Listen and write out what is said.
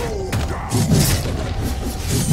Oh, God.